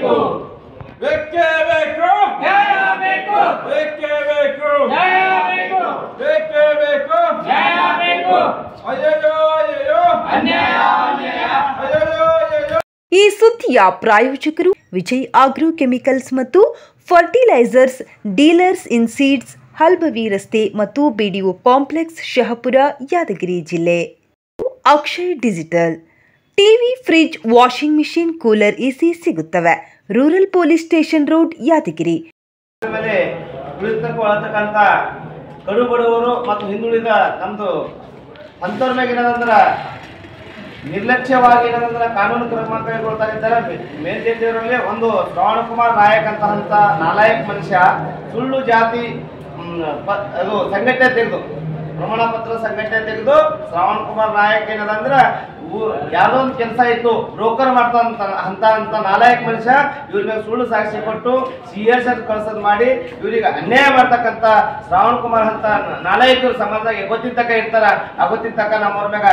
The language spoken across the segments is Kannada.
ಬೇಕು. ಬೇಕೇ ಬೇಕು. ನ್ಯಾಯ ಬೇಕು ಬೇಕೇ. ಬೇಕು ನ್ಯಾಯ ಬೇಕು ಬೇಕೇ. ಬೇಕು ನ್ಯಾಯ ಬೇಕು ಅಯ್ಯೋ ಅಯ್ಯೋ ಅನ್ಯಾಯ ಅನ್ಯಾಯ. ಅಯ್ಯಯ್ಯೋ ಅಯ್ಯಯ್ಯೋ. ಈ ಸುದ್ದಿಯ ಪ್ರಾಯೋಜಕರು ವಿಜಯ್ ಆಗ್ರೋ ಕೆಮಿಕಲ್ಸ್ ಮತ್ತು ಫರ್ಟಿಲೈಸರ್ಸ್ ಡೀಲರ್ಸ್ ಇನ್ ಸೀಡ್ಸ್ ಹಲ್ಬವಿ ರಸ್ತೆ ಮತ್ತು ಬಿಡಿಒ ಕಾಂಪ್ಲೆಕ್ಸ್ ಶಹಪುರ ಯಾದಗಿರಿ ಜಿಲ್ಲೆ. Akshay digital. TV, fridge, washing machine, cooler, AC ಸಿಗುತ್ತವೆ. Rural police station road, Yadgir. ಮೇಲೆ ಉಳಿತಕ್ಕಂತ ಕಡು ಬಡವರು ಮತ್ತು ಹಿಂದುಳಿದ ನಮ್ದು ಅಂಥವ್ರ ಏನದಂದ್ರ, ನಿರ್ಲಕ್ಷ್ಯವಾಗಿ ಏನಂದ್ರೆ ಕಾನೂನು ಕ್ರಮ ಕೈಗೊಳ್ತಾ ಇದ್ದಾರೆ ಮೇ- ಮೇಲ್ಜಾತಿಯವರಲ್ಲಿ ಒಂದು ಶ್ರವಣ ಕುಮಾರ್ ನಾಯಕ್ ಅಂತ ನಾಲಾಯಕ್ ಮನುಷ್ಯ, ಸುಳ್ಳು ಜಾತಿ ಅದು ಸಂಘಟನೆ ತೆಗೆದು ಪ್ರಮಾಣ ಪತ್ರ ಸಂಘಟನೆ ತೆಗೆದು ಶ್ರವಣ್ ಕುಮಾರ್ ನಾಯಕ್ ಏನದಂದ್ರ ಯಾವ್ದೋ ಒಂದು ಕೆಲಸ ಇತ್ತು, ಬ್ರೋಕರ್ ಮಾಡ್ತಾ ಅಂತ ಅಂತ ನಾಲಾಯಕ್ ಮನುಷ್ಯ ಇವ್ರ ಮೇಲೆ ಸುಳ್ಳು ಸಾಕ್ಷಿ ಕೊಟ್ಟು ಸಿ ಎಸ್ ಎಸ್ ಕಳ್ಸೋದು ಮಾಡಿ ಇವ್ರಿಗೆ ಅನ್ಯಾಯ ಮಾಡ್ತಕ್ಕಂತ ಶ್ರಾವಣ್ ಕುಮಾರ್ ಅಂತ ನಾಲಾಯಕರು ಸಮಾಜದಾಗ ಗೊತ್ತಿನ ತಕ್ಕ ಇರ್ತಾರ. ಆ ಗೊತ್ತಿನ ತಕ್ಕ ನಮ್ಮವ್ರ ಮ್ಯಾಗ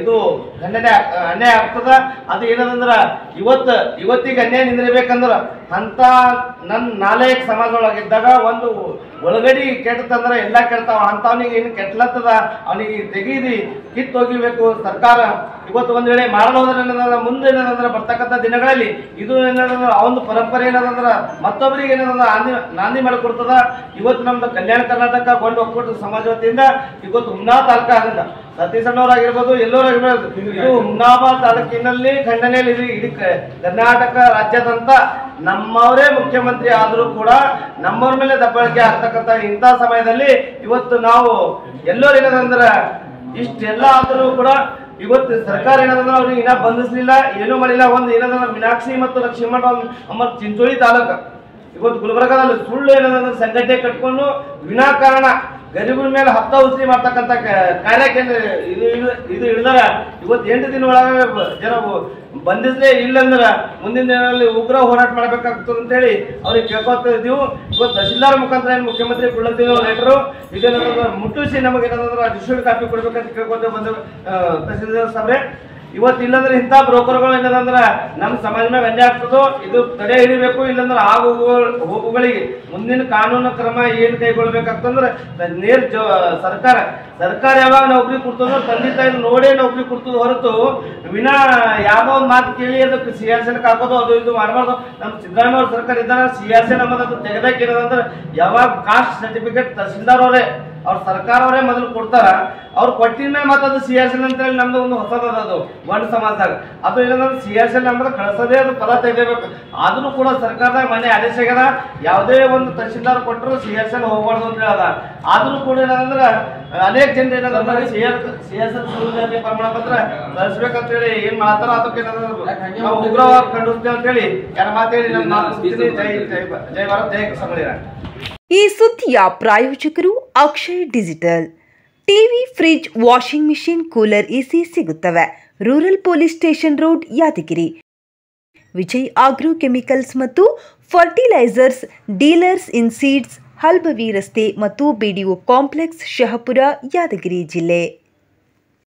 ಇದು ಖಂಡನೆ ಅನ್ಯಾಯ ಆಗ್ತದ. ಅದು ಏನದಂದ್ರ ಇವತ್ತು ಇವತ್ತಿಗೆ ಅನ್ಯಾಯ ನಿಂದಿರ್ಬೇಕಂದ್ರ ಅಂತ ನನ್ ನಾಲಾಯಕ್ ಸಮಾಜದೊಳಗಿದ್ದಾಗ ಒಂದು ಒಳಗಡಿ ಕೆಟ್ಟತಂದ್ರ ಎಲ್ಲ ಕೆಡ್ತಾವ. ಅಂತವನಿಗೆ ಏನು ಕೆಟ್ಲತ್ತದ? ಅವನಿಗೆ ತೆಗೀದಿ ಕಿತ್ತು ಹೋಗಿಬೇಕು ಸರ್ಕಾರ. ಇವತ್ತು ಒಂದ್ ವೇಳೆ ಮಾಡಲು ಹೋದ್ರೆ ಮುಂದೆ ಏನಾದ್ರೆ ಬರ್ತಕ್ಕಂಥ ದಿನಗಳಲ್ಲಿ ಇದು ಏನಂದ್ರೆ, ಆ ಒಂದು ಪರಂಪರೆ ಏನಾದ್ರೆ, ಮತ್ತೊಬ್ಬರಿಗೆ ಏನಂದ್ರೆ ನಾಂದಿ ನಾಂದಿ ಮಾಡಿಕೊಡ್ತದ ಇವತ್ತು ನಮ್ದು ಕಲ್ಯಾಣ ಕರ್ನಾಟಕ ಗೊಂಡು ಒಕ್ಕೂಟದ ಸಮಾಜ ವತಿಯಿಂದ ಇವತ್ತು ಹುಮ್ನಾ ತಾಲೂಕ ಆಗಿಂದ ಸತೀಶಣ್ಣವರಾಗಿರ್ಬೋದು ಎಲ್ಲರೂ ಇದು ಹುಮ್ನಾಬಾದ್ ತಾಲೂಕಿನಲ್ಲಿ ಖಂಡನೆಯಲ್ಲಿ ಇಡೀ ಕರ್ನಾಟಕ ರಾಜ್ಯದಂತ ನಮ್ಮವರೇ ಮುಖ್ಯಮಂತ್ರಿ ಆದರೂ ಕೂಡ ನಮ್ಮವ್ರ ಮೇಲೆ ದಬ್ಬಾಳಿಕೆ ಆಗ್ತಕ್ಕಂಥ ಇಂಥ ಸಮಯದಲ್ಲಿ ಇವತ್ತು ನಾವು ಎಲ್ಲರೂ ಏನಂದ್ರೆ ಇಷ್ಟೆಲ್ಲ ಆದರೂ ಕೂಡ ಇವತ್ತು ಸರ್ಕಾರ ಏನದಂದ್ರೆ ಅವ್ರಿಗೆ ಇನ್ನ ಬಂಧಿಸ್ಲಿಲ್ಲ, ಏನೂ ಮಾಡಿಲ್ಲ. ಒಂದು ಏನಂದ್ರೆ ಮೀನಾಕ್ಷಿ ಮತ್ತು ಲಕ್ಷ್ಮಣ ನಮ್ಮ ಚಿಂಚೋಳಿ ತಾಲೂಕ. ಇವತ್ತು ಗುಲ್ಬರ್ಗಾದಲ್ಲಿ ಸುಳ್ಳು ಏನಂದ್ರೆ ಸಂಘಟನೆ ಕಟ್ಕೊಂಡು ವಿನಾಕಾರಣ ಗರೀಬರ ಮೇಲೆ ಹತ್ತ ಉಸಿರಿ ಮಾಡ್ತಕ್ಕಂಥ ಕಾರ್ಯಕ್ಕೆ ಇದು ಇದು- ಹಿಡಿದಾರ ಇವತ್ತು ಎಂಟು ದಿನ ಒಳಗೆ ಜನ ಬಂದಿದ್ರೆ ಇಲ್ಲಂದ್ರ ಮುಂದಿನ ದಿನಗಳಲ್ಲಿ ಉಗ್ರ ಹೋರಾಟ ಮಾಡ್ಬೇಕಾಗ್ತದೆ ಅಂತೇಳಿ ಅವ್ರಿಗೆ ಕೇಳ್ಕೊತಾ ಇದ್ದೀವಿ. ಇವತ್ತು ತಹಶೀಲ್ದಾರ್ ಮುಖಾಂತರ ಏನು ಮುಖ್ಯಮಂತ್ರಿ ಕೊಡ್ಲತ್ತೀವಿ ಲೆಟ್ರು ಇದನ್ನ ಮುಟ್ಟಿಸಿ ನಮಗೆ ಏನಂದ್ರೆ ಡಿಸ್ಟ್ರಿಕ್ಟ್ ಕಾಪಿ ಕೊಡ್ಬೇಕಂತ ಕೇಳ್ಕೊತೇವೆ ಬಂದ ತಹಶೀಲ್ದಾರ್ ಸಾಬ್ರೆ. ಇವತ್ತು ಇಲ್ಲಂದ್ರೆ ಇಂಥ ಬ್ರೋಕರ್ಗಳು ಏನದಂದ್ರೆ ನಮ್ಮ ಸಮಾಜ ಮ್ಯಾಗ ಅನ್ಯಾಯ ಆಗ್ತದೋ, ಇದು ತಡೆ ಹಿಡಿಬೇಕು, ಇಲ್ಲಂದ್ರೆ ಆ ಹೋಗು- ಹೋಗುಗಳಿಗೆ ಮುಂದಿನ ಕಾನೂನು ಕ್ರಮ ಏನು ಕೈಗೊಳ್ಬೇಕಾಗ್ತಂದ್ರೆ ನೇರ್ ಸರ್ಕಾರ. ಸರ್ಕಾರ ಯಾವಾಗ ನೌಕರಿ ಕೊಡ್ತದೋ ತಂದೆ ತಾಯಿ ನೋಡೇ ನೌಕರಿ ಕೊಡ್ತದ ಹೊರತು ವಿನಾ ಯಾವ ಒಂದು ಮಾತು ಕೇಳಿ ಅದಕ್ಕೆ ಸಿ ಆರ್ ಸಿನ ಹಾಕೋದು, ಅದು ಇದು ಮಾಡಬಾರ್ದು. ನಮ್ಮ ಸಿದ್ದರಾಮಯ್ಯ ಅವ್ರ ಸರ್ಕಾರ ಇದ್ದಾರೆ ಸಿ ಆರ್ ಸಿ ನಮ್ಮದು ತೆಗೆದಕ್ಕೆ ಏನದಂದ್ರೆ ಯಾವಾಗ ಕಾಸ್ಟ್ ಸರ್ಟಿಫಿಕೇಟ್ ತಹಸೀಲ್ದಾರ್ ಅವರೇ ಅವ್ರ ಸರ್ಕಾರ ಅವರೇ ಮೊದಲು ಕೊಡ್ತಾರ ಅವ್ರು ಕೊಟ್ಟಿದ ಮೇಲೆ ಮತ್ತೆ ಅದು ಸಿ ಆರ್ ಎಲ್ ಅಂತ ಹೇಳಿ ನಮ್ದು ಒಂದು ಹೊಸದದ ಅದು ಒಂದು ಸಮಾಜದಾಗ. ಅದು ಏನಂದ್ರೆ ಸಿ ಆರ್ ಎಲ್ ನಮ್ದು ಕಳ್ಸೋದೇ ಅದು ಪದ ತೆಗಿಬೇಕು. ಆದ್ರೂ ಕೂಡ ಸರ್ಕಾರದಾಗ ಮನೆ ಆದೇಶ ಆಗ್ಯದ ಯಾವುದೇ ಒಂದು ತಹಶೀಲ್ದಾರ್ ಕೊಟ್ಟರು ಸಿ ಆರ್ ಎಲ್ ಹೋಗ್ಬಾರ್ದು ಅಂತ ಹೇಳದ. ಆದ್ರೂ ಕೂಡ ಏನಂದ್ರೆ ಅನೇಕ ಜನ ಏನಂದ್ರೆ ಸಿ ಆರ್ ಸಿ ಎಸ್ ಜಾತಿ ಪ್ರಮಾಣ ಪತ್ರ ಕಳಿಸ್ಬೇಕಂತ ಹೇಳಿ ಏನ್ ಮಾಡ್ತಾರ ಅದಕ್ಕೆ ಏನಂದ್ರೆ ಕಂಡು ಉಗ್ರವಾದ ಖಂಡಿಸ್ತೇವೆ ಅಂತ ಹೇಳಿ. ಯಾರ ಮಾತೇಳಿ. ಜೈ ಜೈ ಭಾರತ್ ಜೈ ಸಂಗೊಳ್ಳಿ ಈ ಸುದ್ದಿಯ ಪ್ರಾಯೋಜಕರು Akshay digital. TV, fridge, washing machine, cooler, AC ಸಿಗುತ್ತವೆ. Rural police station road, Yadgir. Vijay agro chemicals ಮತ್ತು ಫರ್ಟಿಲೈಸರ್ಸ್, ಡೀಲರ್ಸ್ ಇನ್ ಸೀಡ್ಸ್, ಹಲ್ಬವಿ ರಸ್ತೆ ಮತ್ತು ಬಿಡಿಒ ಕಾಂಪ್ಲೆಕ್ಸ್ ಶಹಪುರ, ಯಾದಗಿರಿ ಜಿಲ್ಲೆ.